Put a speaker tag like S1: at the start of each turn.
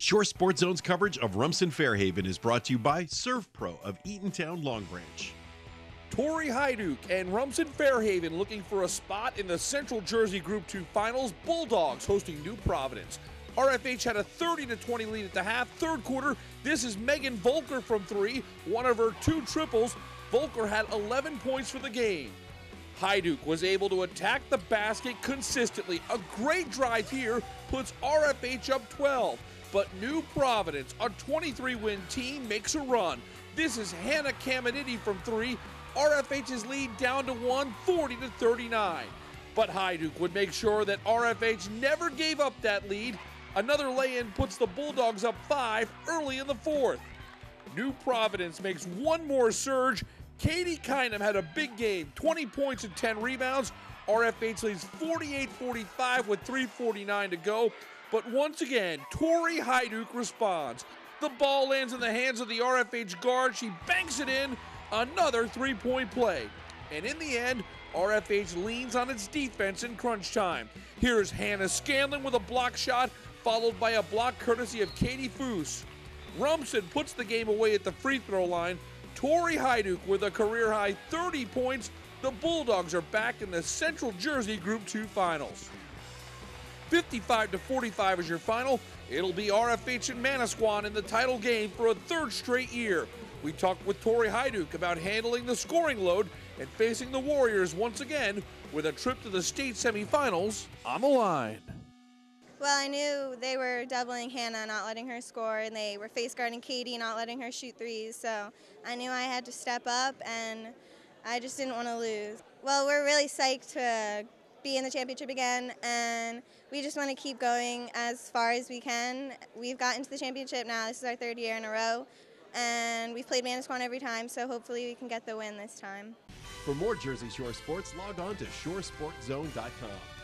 S1: Shore Sports Zone's coverage of Rumson Fairhaven is brought to you by SERVPRO of Eatontown Long Branch.
S2: Tori Hyduke and Rumson Fairhaven looking for a spot in the Central Jersey Group 2 Finals. Bulldogs hosting New Providence. RFH had a 30 to 20 lead at the half. Third quarter, this is Megan Volker from three, one of her two triples. Volker had 11 points for the game. Hyduke was able to attack the basket consistently. A great drive here puts RFH up 12. But New Providence, a 23 win team, makes a run. This is Hannah Caminiti from three. RFH's lead down to one, 40 to 39. But Hyduke would make sure that RFH never gave up that lead. Another lay in puts the Bulldogs up five early in the fourth. New Providence makes one more surge. Katie Kinum had a big game 20 points and 10 rebounds. RFH leads 48 45 with 3.49 to go. But once again, Tori Hyduke responds. The ball lands in the hands of the RFH guard. She banks it in. Another three point play. And in the end, RFH leans on its defense in crunch time. Here's Hannah Scanlon with a block shot, followed by a block courtesy of Katie Foose. Rumson puts the game away at the free throw line. Tori Hyduke with a career high 30 points. The Bulldogs are back in the Central Jersey Group 2 Finals. 55 to 45 is your final. It'll be RFH and Manasquan in the title game for a third straight year. We talked with Tori Hyduke about handling the scoring load and facing the Warriors once again with a trip to the state semifinals on the line.
S3: Well, I knew they were doubling Hannah, not letting her score, and they were face guarding Katie, not letting her shoot threes. So I knew I had to step up, and I just didn't want to lose. Well, we're really psyched to be in the championship again, and we just want to keep going as far as we can. We've gotten to the championship now. This is our third year in a row, and we've played Manasquan every time, so hopefully we can get the win this time.
S1: For more Jersey Shore sports, log on to shoresportszone.com.